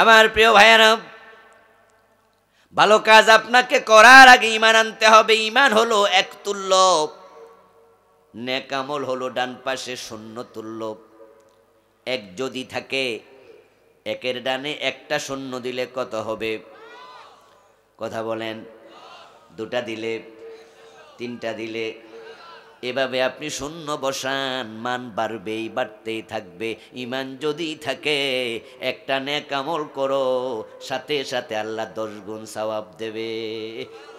আমার প্রিয় ভাইয়ারা, ভালো কাজ আপনাকে করার আগে ইমান আনতে হবে। ইমান হলো এক তুল্য। নেকামল হলো ডান পাশে শূন্য তুল্য। এক যদি থাকে, একের ডানে একটা শূন্য দিলে কত হবে? কথা বলেন। দুটা দিলে, তিনটা দিলে এভাবে আপনি শূন্য বসান মান বাড়বেই বাড়তেই থাকবে ইমান যদি থাকে একটা নেক আমল করো সাথে সাথে আল্লাহ দশ গুণ সওয়াব দেবে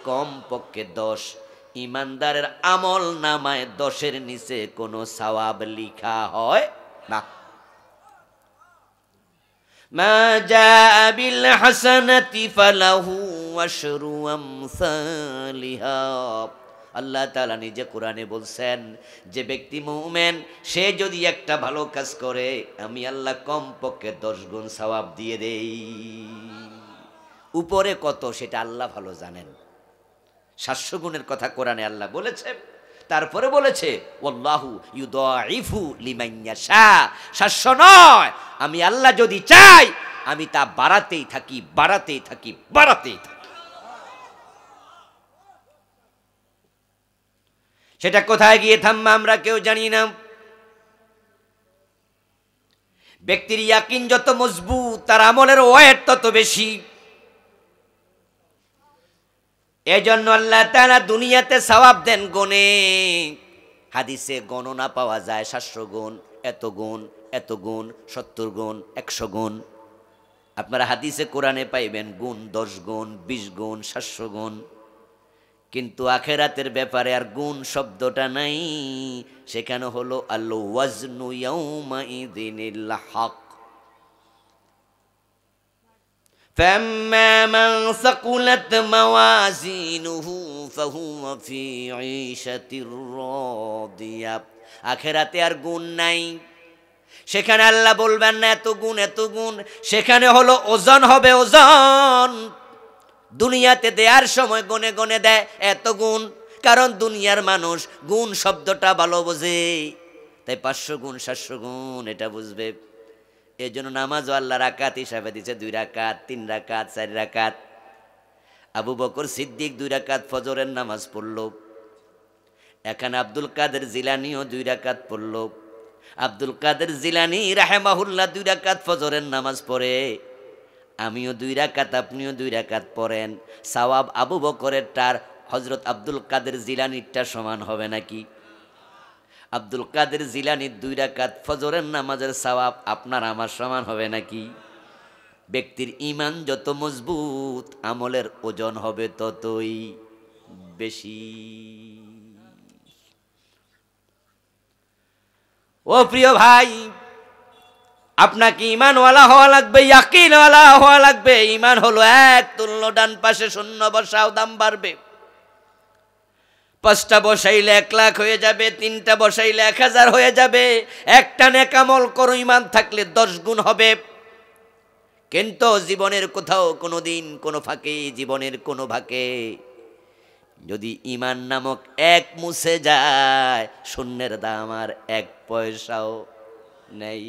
কম পক্ষে দশ ইমানদারের আমল নামায় দশের নিচে কোনো সওয়াব লিখা হয় না ما جاء بالحسنة فله عشر أمثالها আল্লাহ তালা নিজে কোরআনে বলছেন, যে ব্যক্তি মুমেন, সে যদি একটা ভালো কাজ করে, আমি আল্লাহ কম পক্ষে দশ গুণ সওয়াব দিয়ে দেই। উপরে কত সেটা আল্লাহ ভালো জানেন। সাতশো গুণের কথা কোরআনে আল্লাহ বলেছেন তারপরে বলেছে ওল্লাহু সাতশো নয়, আমি আল্লাহ যদি চাই, আমি তা বাড়াতেই থাকি বাড়াতেই থাকি বাড়াতেই থাকি। সেটা কোথায় গিয়ে থামবে আমরা কেউ জানি না। ব্যক্তির ইয়াকিন যত মজবুত, তার আমলের ওয়েট তত বেশি। এজন্য আল্লাহ তাআলা দুনিয়াতে সওয়াব দেন গুণে। হাদিসে গণনা পাওয়া যায় সাতশো গুণ, এত গুণ এত গুণ, সত্তর গুণ, একশো গুণ। আপনারা হাদিসে কোরআনে পাইবেন গুণ দশ গুণ, বিশ গুণ, সাতশো গুণ। কিন্তু আখেরাতের ব্যাপারে আর গুণ শব্দটা নাই সেখানে হলো আল্লো ওয়াজনু ইয়াউমাইদিনিল হক فأما من ثقلت موازينه فهو في عيشة راضية আখেরাতে আর গুণ নাই সেখানে আল্লাহ বলবেন না এত গুণ এত গুণ সেখানে হলো ওজন হবে ওজন দুনিয়াতে দেওয়ার সময় গনে গনে দেয় এত গুণ, কারণ দুনিয়ার মানুষ গুণ শব্দটা ভালো বোঝে। তাই পাঁচশো গুণ, সাতশো গুণ, এটা বুঝবে। এই জন্য নামাজও আল্লাহ রাকাত হিসাবে দিছে দুই রাকাত, তিন রাকাত, চার রাকাত। আবু বকর সিদ্দিক দুই রাকাত ফজরের নামাজ পড়ল। এখানে আব্দুল কাদের জিলানিও দুই রাকাত পড়ল। আব্দুল কাদের জিলানি রাহেমাহুল্লাহ দুই রাকাত ফজরের নামাজ পড়ে। আমিও দুই রাকাত, আপনিও দুই রাকাত পড়েন। সাওয়াব আবু বকরের টার হজরত আব্দুল কাদের জিলানিরটা সমান হবে নাকি? আব্দুল কাদের জিলানির দুই রাকাত ফজরের নামাজের সওয়াব আপনার আমার সমান হবে নাকি? ব্যক্তির ইমান যত মজবুত, আমলের ওজন হবে ততই বেশি। ও প্রিয় ভাই আপনাকে ইমানওয়ালা হওয়া লাগবে, ইয়াকিনওয়ালা হওয়া লাগবে। ইমান হলো এক, তুল্য ডান পাশে শূন্য বসাও, দাম বাড়বে। পাঁচটা বসাইলে এক লাখ হয়ে যাবে, তিনটা বসাইলে এক হাজার হয়ে যাবে। একটা নেকামল করো ইমান থাকলে দশ গুণ হবে। কিন্তু জীবনের কোথাও কোনো দিন কোনো ফাঁকে, জীবনের কোনো ভাকে যদি ইমান নামক এক মুছে যায়, শূন্যের দাম আর এক পয়সাও নেই।